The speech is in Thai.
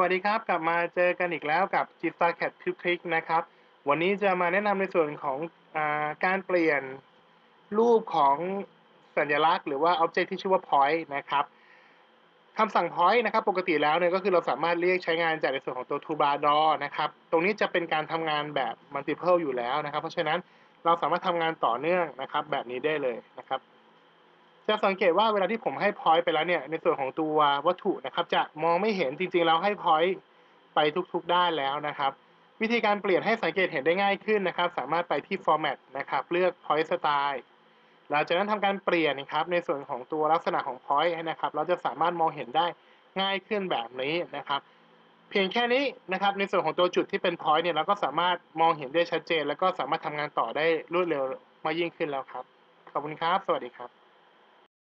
วัสดีครับ กลับมาเจอกันอีกแล้วกับ g s t a r Cat Tip Trick นะครับ วันนี้จะมาแนะนำในส่วนของอการเปลี่ยนรูปของสัญลักษณ์ หรือว่า Object ที่ชื่อว่า Point นะครับคำสั่ง Point นะครับ ปกติแล้วเนี่ยก็คือเราสามารถเรียกใช้งานจากในส่วนของตัว toolbar door นะครับ ตรงนี้จะเป็นการทำงานแบบ multiple อยู่แล้วนะครับ เพราะฉะนั้นเราสามารถทำงานต่อเนื่องนะครับ แบบนี้ได้เลยนะครับ จะสังเกตว่าเวลาที่ผมให้ point ไปแล้วเนี่ยในส่วนของตัววัตถุนะครับ จะมองไม่เห็นจริงๆแล้วให้ point ไปทุกๆด้านแล้วนะครับ วิธีการเปลี่ยนให้สังเกตเห็นได้ง่ายขึ้นนะครับ สามารถไปที่ format นะครับเลือก point style หลังจากนั้นทำการเปลี่ยนนะครับในส่วนของตัวลักษณะของ point นะครับ เราจะสามารถมองเห็นได้ง่ายขึ้นแบบนี้นะครับ เพียงแค่นี้นะครับ ในส่วนของตัวจุดที่เป็น point เนี่ยเราก็สามารถมองเห็นได้ชัดเจน แล้วก็สามารถทำงานต่อได้รวดเร็วมากยิ่งขึ้นแล้วครับขอบคุณครับ สวัสดีครับ